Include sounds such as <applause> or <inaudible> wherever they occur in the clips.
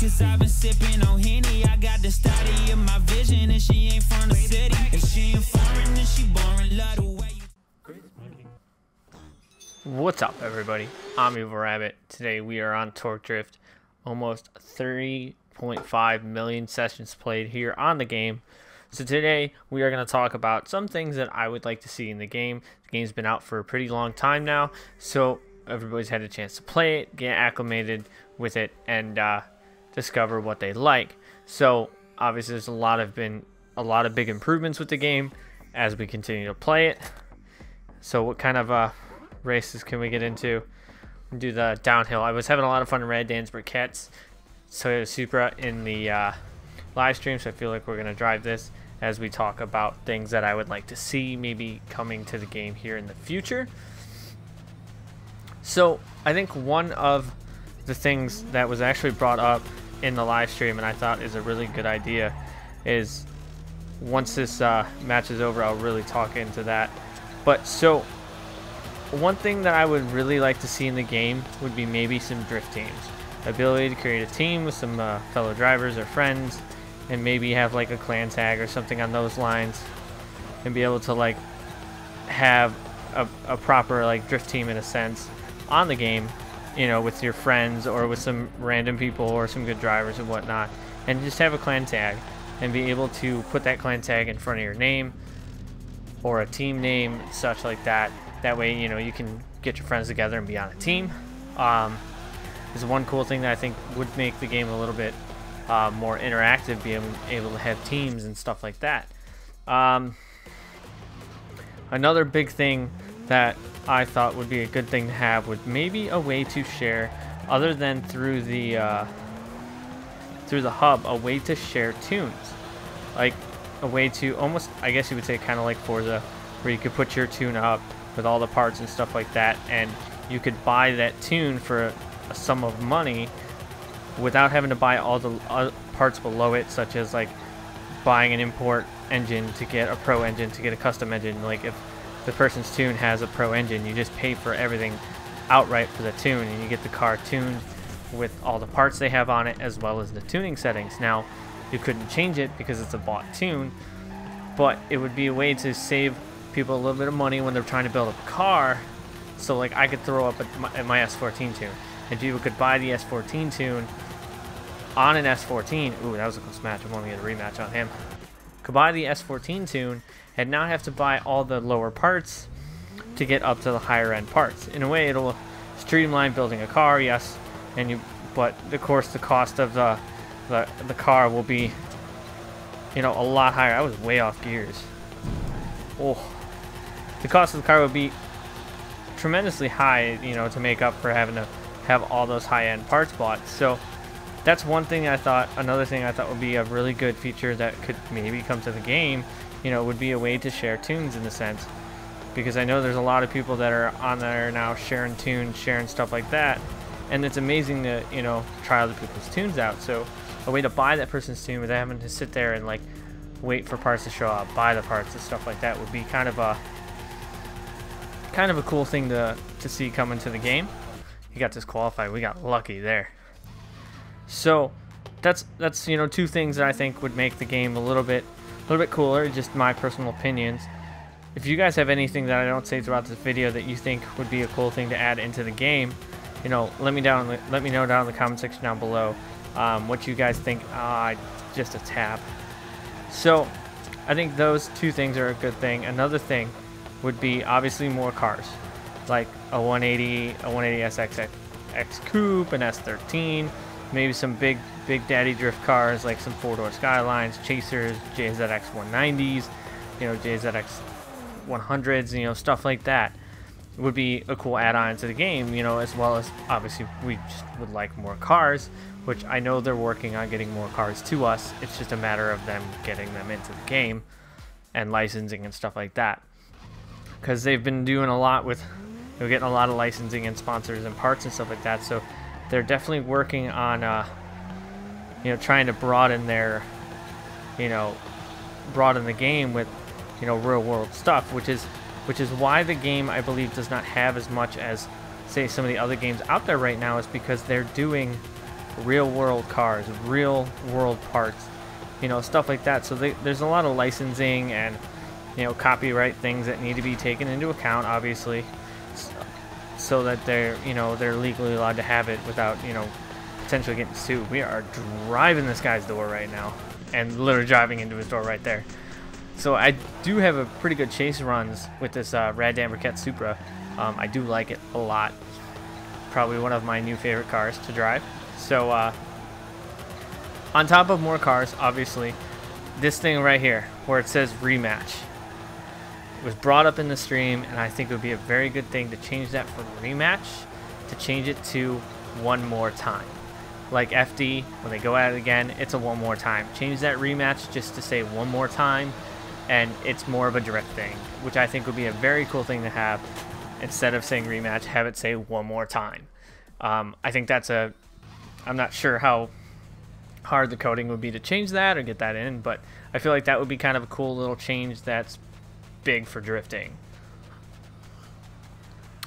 cause I've been sipping on Henny. I got the study of my vision, and she ain't from the city. She ain't foreign, she boring. Love the way What's up, everybody? I'm Evil Rabbit. Today we are on Torque Drift. Almost 3.5 million sessions played here on the game. So today we are going to talk about some things that I would like to see in the game. The game's been out for a pretty long time now, so everybody's had a chance to play it, get acclimated with it, and uh, discover what they like. So obviously, there's a lot of been a lot of big improvements with the game as we continue to play it. So what kind of uh, races can we get into? Do the downhill. I was having a lot of fun in Red Dan's Briquettes, Toyota Supra in the uh, live stream, so I feel like we're gonna drive this as we talk about things that I would like to see maybe coming to the game here in the future. So I think one of the things that was actually brought up in the live stream and I thought is a really good idea is once this uh, match is over, I'll really talk into that. But so one thing that I would really like to see in the game would be maybe some drift teams. Ability to create a team with some uh, fellow drivers or friends and maybe have like a clan tag or something on those lines and be able to like have a, a proper like drift team in a sense on the game you know with your friends or with some random people or some good drivers and whatnot and just have a clan tag and be able to put that clan tag in front of your name or a team name such like that that way you know you can get your friends together and be on a team um, is one cool thing that I think would make the game a little bit uh, more interactive, being able to have teams and stuff like that. Um, another big thing that I thought would be a good thing to have would maybe a way to share, other than through the uh, through the hub, a way to share tunes, like a way to almost, I guess you would say, kind of like Forza, where you could put your tune up with all the parts and stuff like that, and you could buy that tune for a, sum of money without having to buy all the uh, parts below it, such as like buying an import engine to get a pro engine to get a custom engine. Like if the person's tune has a pro engine, you just pay for everything outright for the tune, and you get the car tuned with all the parts they have on it as well as the tuning settings. Now, you couldn't change it because it's a bought tune, but it would be a way to save people a little bit of money when they're trying to build a car. So like I could throw up my, my S14 tune, and people could buy the S14 tune on an S14. Ooh, that was a close match. I want to get a rematch on him. Could buy the S14 tune and not have to buy all the lower parts to get up to the higher end parts. In a way, it'll streamline building a car, yes, and you, but of course the cost of the the, the car will be, you know, a lot higher. I was way off gears. Oh, the cost of the car would be tremendously high, you know, to make up for having to have all those high end parts bought. So that's one thing I thought. Another thing I thought would be a really good feature that could maybe come to the game, you know, would be a way to share tunes in a sense. Because I know there's a lot of people that are on there now sharing tunes, sharing stuff like that. And it's amazing to, you know, try other people's tunes out. So a way to buy that person's tune without having to sit there and like wait for parts to show up, buy the parts and stuff like that would be kind of a kind of a cool thing to to see coming to the game. He got disqualified. We got lucky there. So that's that's you know two things that I think would make the game a little bit a little bit cooler. Just my personal opinions. If you guys have anything that I don't say throughout this video that you think would be a cool thing to add into the game, you know, let me down let me know down in the comment section down below um, what you guys think. Ah, just a tap. So I think those two things are a good thing. Another thing would be obviously more cars, like a 180, a 180 SX X Coupe, an S13 maybe some big big daddy drift cars like some four-door Skylines, Chasers, JZX 190s, you know, JZX 100s, you know, stuff like that would be a cool add-on to the game, you know, as well as obviously we just would like more cars, which I know they're working on getting more cars to us. It's just a matter of them getting them into the game and licensing and stuff like that. Because they've been doing a lot with, they're getting a lot of licensing and sponsors and parts and stuff like that. So they're definitely working on, uh, you know, trying to broaden their, you know, broaden the game with, you know, real world stuff, which is, which is why the game I believe does not have as much as, say, some of the other games out there right now, is because they're doing real world cars, real world parts, you know, stuff like that. So they, there's a lot of licensing and you know copyright things that need to be taken into account, obviously, so that they're you know they're legally allowed to have it without you know potentially getting sued. We are driving this guy's door right now, and literally driving into his door right there. So I do have a pretty good chase runs with this uh, Rad Dambriquette Supra. Um, I do like it a lot. Probably one of my new favorite cars to drive. So uh, on top of more cars, obviously, this thing right here where it says rematch was brought up in the stream, and I think it would be a very good thing to change that from rematch to change it to one more time. Like FD, when they go at it again, it's a one more time. Change that rematch just to say one more time, and it's more of a drift thing, which I think would be a very cool thing to have. Instead of saying rematch, have it say one more time. Um, I think that's a. I'm not sure how hard the coding would be to change that or get that in, but I feel like that would be kind of a cool little change that's big for drifting.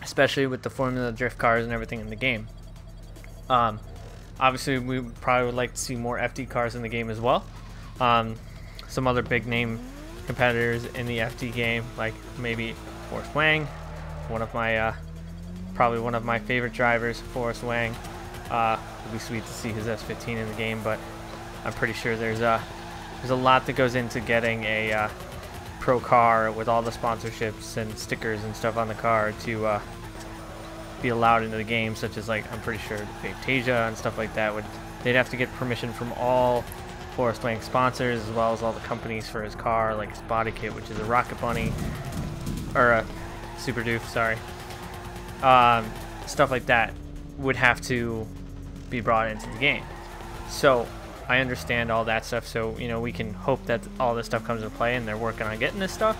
Especially with the Formula Drift cars and everything in the game. Um, obviously, we probably would like to see more FD cars in the game as well. Um, some other big name competitors in the FD game, like maybe Forrest Wang, one of my, uh, probably one of my favorite drivers, Forrest Wang. Uh, it'd be sweet to see his S15 in the game, but I'm pretty sure there's a, there's a lot that goes into getting a uh, pro car with all the sponsorships and stickers and stuff on the car to uh, be allowed into the game, such as like I'm pretty sure Fantasia and stuff like that would they'd have to get permission from all Forrest Wang sponsors as well as all the companies for his car, like his body kit, which is a Rocket Bunny or a Super Doof, sorry. Um, stuff like that would have to be brought into the game. So I understand all that stuff, so you know we can hope that all this stuff comes into play, and they're working on getting this stuff.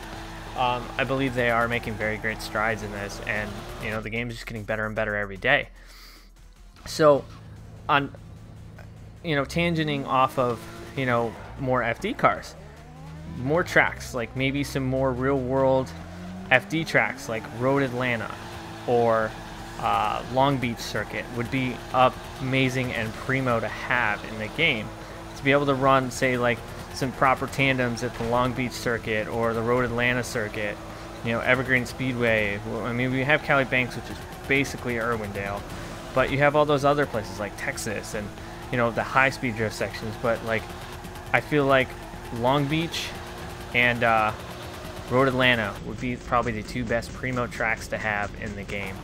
Um, I believe they are making very great strides in this, and you know the game is just getting better and better every day. So, on you know tangenting off of you know more FD cars, more tracks like maybe some more real world FD tracks like Road Atlanta or uh, Long Beach Circuit would be amazing and primo to have in the game to be able to run, say, like some proper tandems at the Long Beach circuit or the Road Atlanta circuit, you know, Evergreen Speedway. I mean, we have Cali Banks, which is basically Irwindale, but you have all those other places like Texas and, you know, the high speed drift sections. But, like, I feel like Long Beach and uh, Road Atlanta would be probably the two best primo tracks to have in the game.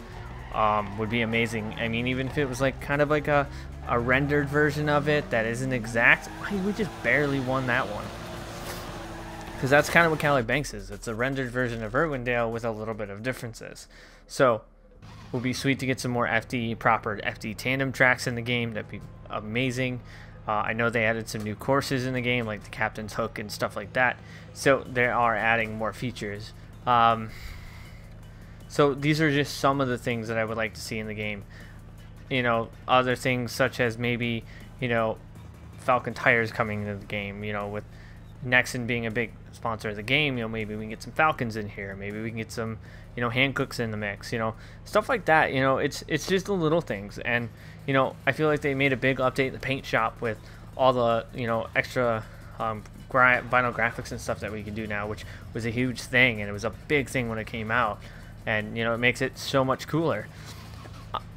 Um, would be amazing. I mean, even if it was like kind of like a, a rendered version of it that isn't exact, we just barely won that one. Because that's kind of what Cali Banks is. It's a rendered version of Irwindale with a little bit of differences. So, it would be sweet to get some more FD, proper FD tandem tracks in the game. That'd be amazing. Uh, I know they added some new courses in the game, like the Captain's Hook and stuff like that. So, they are adding more features. Um, so, these are just some of the things that I would like to see in the game you know, other things such as maybe, you know, Falken tires coming into the game, you know, with Nexen being a big sponsor of the game, you know, maybe we can get some Falkens in here, maybe we can get some, you know, Hankooks in the mix, you know, stuff like that, you know, it's it's just the little things, and you know, I feel like they made a big update in the paint shop with all the, you know, extra um, gra vinyl graphics and stuff that we can do now, which was a huge thing, and it was a big thing when it came out, and you know, it makes it so much cooler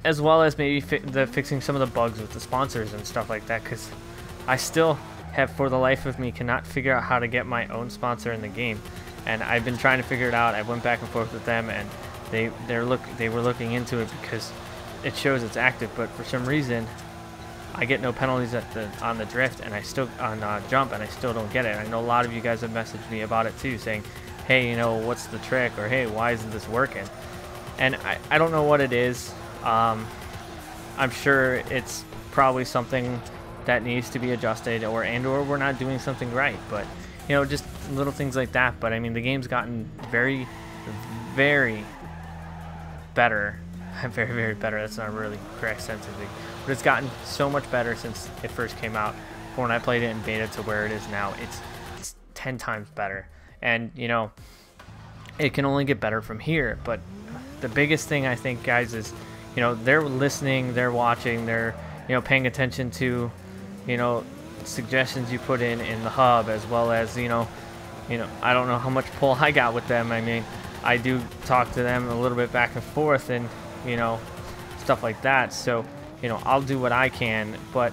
as well as maybe fi the fixing some of the bugs with the sponsors and stuff like that because I still have for the life of me cannot figure out how to get my own sponsor in the game. And I've been trying to figure it out. I went back and forth with them and they they're look they were looking into it because it shows it's active. But for some reason I get no penalties at the on the drift and I still on uh, jump and I still don't get it. I know a lot of you guys have messaged me about it too saying hey you know what's the trick? or hey why isn't this working? And I, I don't know what it is um, I'm sure it's probably something that needs to be adjusted or and or we're not doing something right but you know just little things like that. But I mean the game's gotten very very better. <laughs> Very very better. That's not really correct sentence but it's gotten so much better since it first came out. From when I played it in beta to where it is now it's it's 10 times better. And you know it can only get better from here but the biggest thing I think guys is you know they're listening they're watching they're you know, paying attention to, you know, suggestions you put in in the hub as well as, you know, you know, I don't know how much pull <laughs> I got with them. I mean, I do talk to them a little bit back and forth and, you know, stuff like that. So, you know, I'll do what I can, but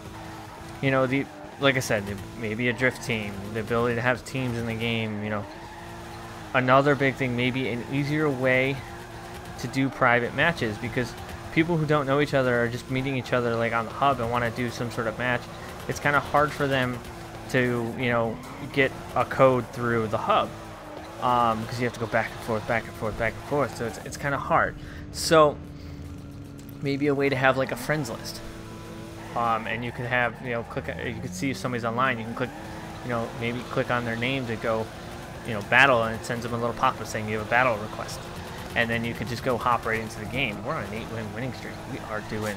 you know, the like I said, maybe a drift team, the ability to have teams in the game, you know. Another big thing, maybe an easier way to do private matches because people who don't know each other are just meeting each other like on the hub and want to do some sort of match. It's kind of hard for them to, you know, get a code through the hub because um, you have to go back and forth, back and forth, back and forth. So it's, it's kind of hard. So maybe a way to have like a friends list. Um, and you could have, you know, click, you could see if somebody's online, you can click, you know, maybe click on their name to go, you know, battle, and it sends them a little pop-up saying you have a battle request. And then you can just go hop right into the game. We're on an eight-win winning streak. We are doing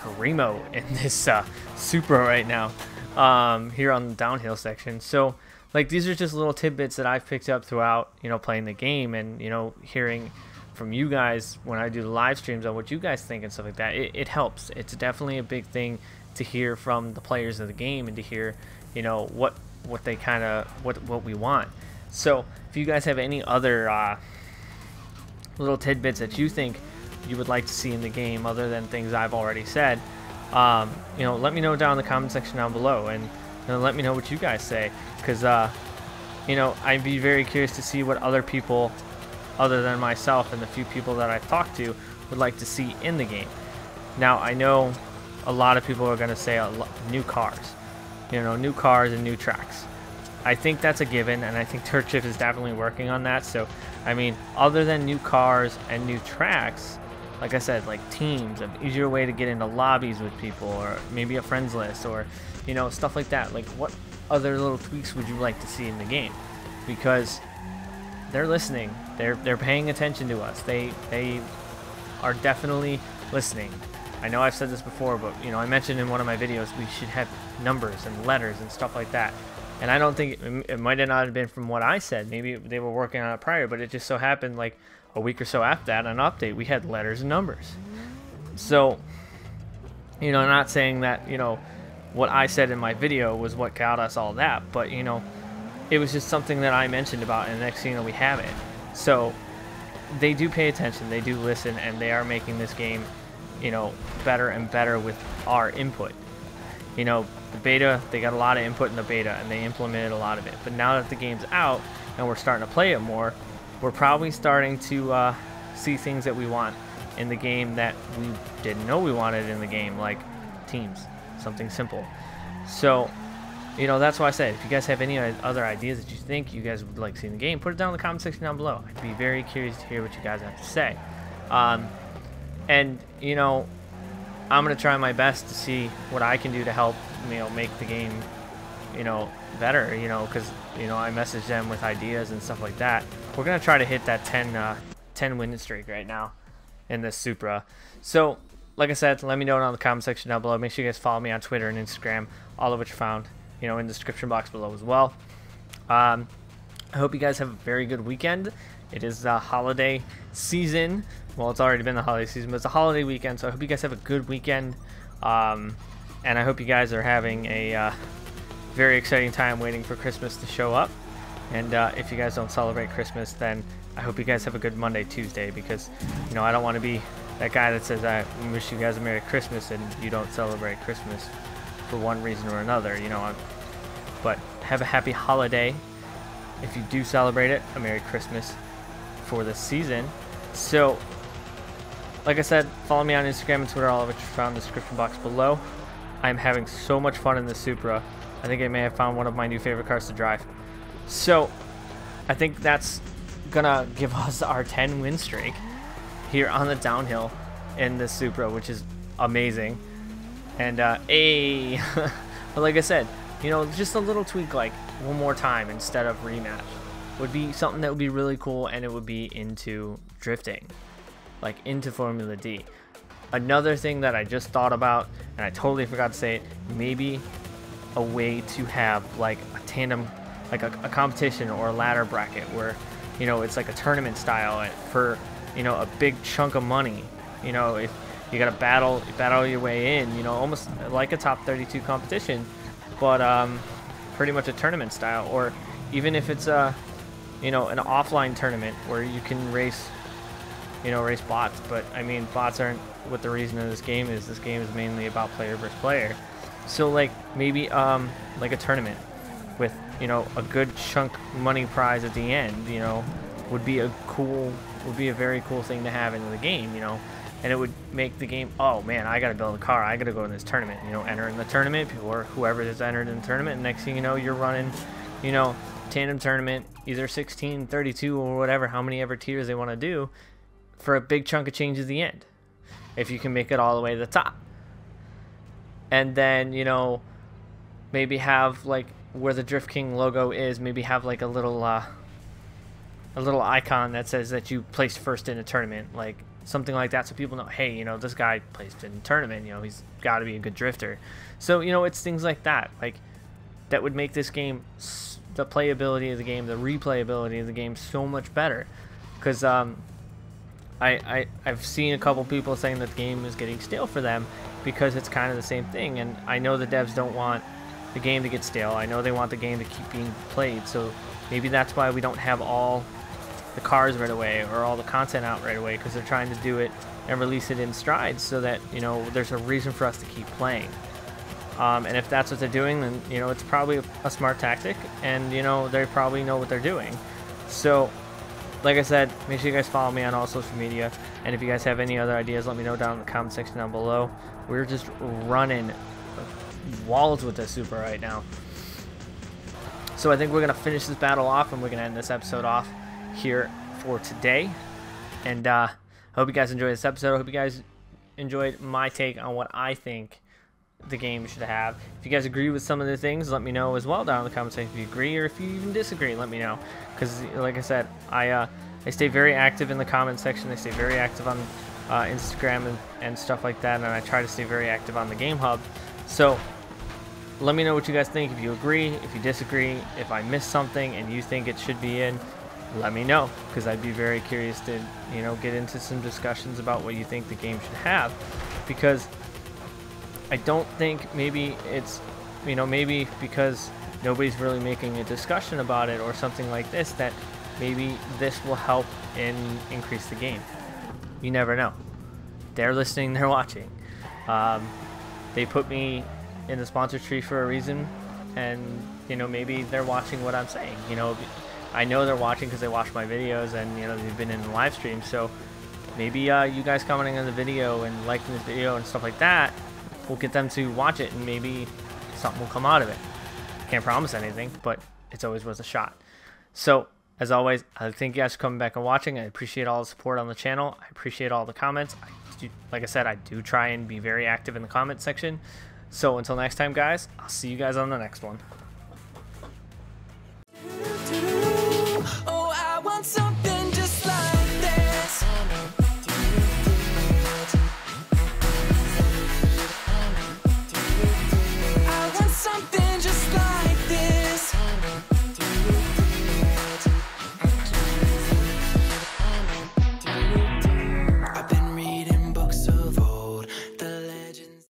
primo in <laughs> this uh, Supra right now um, here on the downhill section. So, like, these are just little tidbits that I've picked up throughout, you know, playing the game and, you know, hearing from you guys when I do the live streams on what you guys think and stuff like that. It, it helps. It's definitely a big thing to hear from the players of the game and to hear, you know, what what they kind of what what we want. So if you guys have any other uh, little tidbits that you think you would like to see in the game other than things I've already said, um, you know, let me know down in the comment section down below and, let me know what you guys say because, uh, you know, I'd be very curious to see what other people other than myself and the few people that I've talked to would like to see in the game. Now, I know a lot of people are going to say new cars, you know, new cars and new tracks. I think that's a given, and I think Torque Drift is definitely working on that. So, I mean, other than new cars and new tracks, like I said, like teams, an easier way to get into lobbies with people, or maybe a friends list, or you know, stuff like that. Like, what other little tweaks would you like to see in the game? Because they're listening. They're they're paying attention to us. They they are definitely listening. I know I've said this before, but you know I mentioned in one of my videos we should have numbers and letters and stuff like that. And I don't think it, it might have not have been from what I said. Maybe they were working on it prior, but it just so happened like a week or so after that, an update, we had letters and numbers. So, you know, not saying that you know what I said in my video was what got us all that, but you know it was just something that I mentioned about, and next thing you know, we have it. So they do pay attention, they do listen, and they are making this game, you know, better and better with our input. You know, the beta, they got a lot of input in the beta, and they implemented a lot of it. But now that the game's out and we're starting to play it more, we're probably starting to uh, see things that we want in the game that we didn't know we wanted in the game, like teams, something simple. So you know, that's why I said, if you guys have any other ideas that you think you guys would like to see in the game, put it down in the comment section down below. I'd be very curious to hear what you guys have to say. Um, and, you know, I'm going to try my best to see what I can do to help, you know, make the game, you know, better, you know, because, you know, I message them with ideas and stuff like that. We're to try to hit that 10, uh, 10 win streak right now in this Supra. So, like I said, let me know in the comment section down below. Make sure you guys follow me on Twitter and Instagram, all of which are found you know, in the description box below as well. Um, I hope you guys have a very good weekend. It is the holiday season. Well, it's already been the holiday season, but it's a holiday weekend, so I hope you guys have a good weekend. Um, and I hope you guys are having a uh, very exciting time waiting for Christmas to show up. And uh, if you guys don't celebrate Christmas, then I hope you guys have a good Monday, Tuesday, because, you know, I don't want to be that guy that says, I wish you guys a Merry Christmas and you don't celebrate Christmas for one reason or another, you know. But have a happy holiday. If you do celebrate it, a Merry Christmas for the season. So, like I said, follow me on Instagram and Twitter, all of which are found in the description box below. I'm having so much fun in the Supra. I think I may have found one of my new favorite cars to drive. So, I think that's gonna give <laughs> us our 10 win streak here on the downhill in the Supra, which is amazing. And, uh, a, <laughs> but like I said, you know, just a little tweak like one more time instead of rematch would be something that would be really cool and it would be into drifting, like into Formula D. Another thing that I just thought about, and I totally forgot to say it, maybe a way to have like a tandem, like a, a competition or a ladder bracket where, you know, it's like a tournament style for, you know, a big chunk of money. You know, if you got to battle battle your way in. You know, almost like a top 32 competition, but um, pretty much a tournament style. Or even if it's a you know an offline tournament where you can race you know race bots. But I mean, bots aren't what the reason of this game is. This game is mainly about player versus player. So like maybe um like a tournament with you know a good chunk money prize at the end. You know would be a cool would be a very cool thing to have in the game. You know and it would make the game oh man i gotta build a car i gotta go in this tournament you know enter in the tournament or whoever is entered in the tournament next thing you know you're running you know tandem tournament either 16 32 or whatever how many ever tiers they want to do for a big chunk of change at the end if you can make it all the way to the top. And then you know maybe have like where the drift king logo is maybe have like a little uh a little icon that says that you placed first in a tournament like something like that so people know hey you know this guy placed in a tournament you know he's got to be a good drifter. So you know it's things like that like that would make this game the playability of the game the replayability of the game so much better. Because um I, I I've seen a couple people saying that the game is getting stale for them because it's kind of the same thing and I know the devs don't want the game to get stale. I know they want the game to keep being played so maybe that's why we don't have all the cars right away or all the content out right away because they're trying to do it and release it in strides so that you know there's a reason for us to keep playing. Um, and if that's what they're doing then you know it's probably a, a smart tactic and you know they probably know what they're doing. So like I said make sure you guys follow me on all social media and if you guys have any other ideas let me know down in the comment section down below we're just running walls with this Supra right now so I think we're gonna finish this battle off and we're gonna end this episode off here for today. And uh, I hope you guys enjoyed this episode. I hope you guys enjoyed my take on what I think the game should have. If you guys agree with some of the things, let me know as well down in the comment section if you agree or if you even disagree, let me know. Because, like I said, I, uh, I stay very active in the comment section. I stay very active on uh, Instagram and, and stuff like that. And I try to stay very active on the Game Hub. So let me know what you guys think. If you agree, if you disagree, if I missed something and you think it should be in, let me know because I'd be very curious to you know get into some discussions about what you think the game should have because I don't think maybe it's you know maybe because nobody's really making a discussion about it or something like this that maybe this will help in increase the game. You never know. They're listening they're watching. Um, they put me in the sponsor tree for a reason and you know maybe they're watching what I'm saying you know. I know they're watching because they watch my videos and you know they've been in the live stream. So maybe uh, you guys commenting on the video and liking this video and stuff like that will get them to watch it and maybe something will come out of it. Can't promise anything, but it's always worth a shot. So as always, I thank you guys for coming back and watching. I appreciate all the support on the channel. I appreciate all the comments. I do, like I said, I do try and be very active in the comment section. So until next time, guys, I'll see you guys on the next one.